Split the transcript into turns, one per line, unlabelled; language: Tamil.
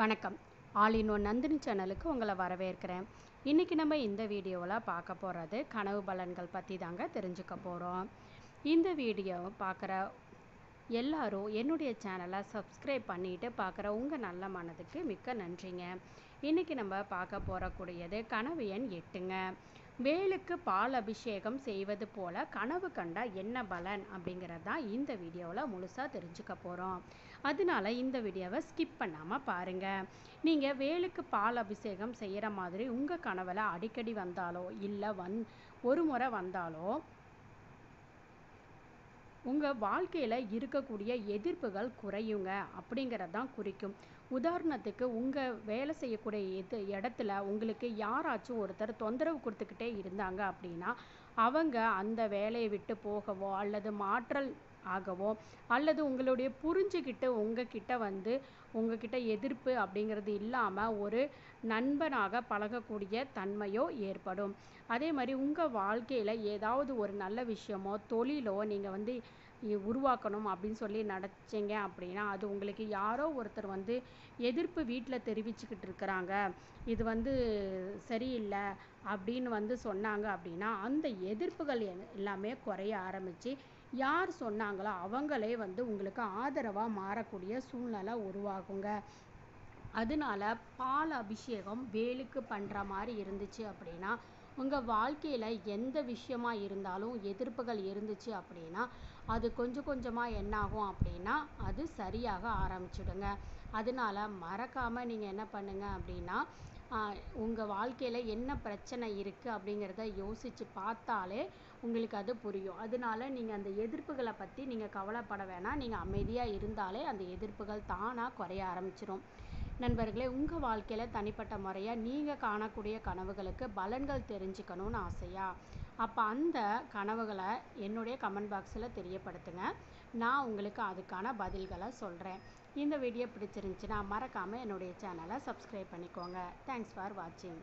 வணக்கம். ஆல் இன் ஒன் நந்தினி சேனலுக்கு உங்களை வரவேற்கிறேன். இன்றைக்கி நம்ம இந்த வீடியோவில் பார்க்க போகிறது கனவு பலன்கள் பற்றி தாங்க தெரிஞ்சுக்க போகிறோம். இந்த வீடியோ பார்க்குற எல்லாரும் என்னுடைய சேனலை சப்ஸ்கிரைப் பண்ணிட்டு பார்க்குற உங்கள் நல்ல மனதுக்கு மிக்க நன்றிங்க. இன்றைக்கி நம்ம பார்க்க போகிறக்கூடியது கனவு எண் எட்டுங்க. வேலுக்கு பால் அபிஷேகம் செய்வது போல கனவு கண்டா என்ன பலன் அப்படிங்கிறது தான் இந்த வீடியோவில் முழுசாக தெரிஞ்சுக்க போகிறோம் அதனால இந்த வீடியோவை ஸ்கிப் பண்ணாமல் பாருங்கள் நீங்கள் வேலுக்கு பால் அபிஷேகம் செய்கிற மாதிரி உங்கள் கனவில் அடிக்கடி வந்தாலோ இல்லை வந் ஒரு முறை வந்தாலோ உங்கள் வாழ்க்கையில் இருக்கக்கூடிய எதிர்ப்புகள் குறையுங்க அப்படிங்கிறது தான் குறிக்கும். உதாரணத்துக்கு உங்கள் வேலை செய்யக்கூடிய இது இடத்துல உங்களுக்கு யாராச்சும் ஒருத்தர் தொந்தரவு கொடுத்துக்கிட்டே இருந்தாங்க அப்படின்னா அவங்க அந்த வேலையை விட்டு போகவோ அல்லது மாற்றல் ஆகவோ? அல்லது உங்களுடைய புரிஞ்சுக்கிட்டு உங்ககிட்ட வந்து உங்ககிட்ட எதிர்ப்பு அப்படிங்கிறது இல்லாமல் ஒரு நண்பனாக பழகக்கூடிய தன்மையோ ஏற்படும். அதே மாதிரி உங்கள் வாழ்க்கையில் ஏதாவது ஒரு நல்ல விஷயமோ தொழிலோ நீங்கள் வந்து உருவாக்கணும் அப்படின்னு சொல்லி நினச்சிங்க அப்படின்னா அது உங்களுக்கு யாரோ ஒருத்தர் வந்து எதிர்ப்பு வீட்டில் தெரிவிச்சுக்கிட்டு இருக்கிறாங்க. இது வந்து சரியில்லை அப்படின்னு வந்து சொன்னாங்க அப்படின்னா அந்த எதிர்ப்புகள் எல்லாமே குறைய ஆரம்பித்து யார் சொன்னாங்களோ அவங்களே வந்து உங்களுக்கு ஆதரவாக மாறக்கூடிய சூழ்நிலை உருவாகுங்க. அதனால பால் அபிஷேகம் வேலுக்கு பண்ணுற மாதிரி இருந்துச்சு அப்படின்னா உங்கள் வாழ்க்கையில் எந்த விஷயமா இருந்தாலும் எதிர்ப்புகள் இருந்துச்சு அப்படின்னா அது கொஞ்சம் கொஞ்சமாக என்னாகும் அப்படின்னா அது சரியாக ஆரம்பிச்சிடுங்க. அதனால மறக்காமல் நீங்கள் என்ன பண்ணுங்க அப்படின்னா உங்கள் வாழ்க்கையில் என்ன பிரச்சனை இருக்குது அப்படிங்கிறத யோசித்து பார்த்தாலே உங்களுக்கு அது புரியும். அதனால நீங்கள் அந்த எதிர்ப்புகளை பற்றி நீங்கள் கவலைப்பட வேணாம். நீங்கள் அமைதியாக இருந்தாலே அந்த எதிர்ப்புகள் தானாக குறைய ஆரம்பிச்சிடும் நண்பர்களே உங்கள் வாழ்க்கையில் தனிப்பட்ட முறையாக நீங்கள் காணக்கூடிய கனவுகளுக்கு பலன்கள் தெரிஞ்சுக்கணும்னு ஆசையா? அப்போ அந்த கனவுகளை என்னுடைய கமெண்ட் பாக்ஸில் தெரியப்படுத்துங்க. நான் உங்களுக்கு அதுக்கான பதில்களை சொல்கிறேன் இந்த வீடியோ பிடிச்சிருந்துச்சுன்னா மறக்காமல் என்னுடைய சேனலை சப்ஸ்கிரைப் பண்ணிக்கோங்க. தேங்க்ஸ் ஃபார் வாட்சிங்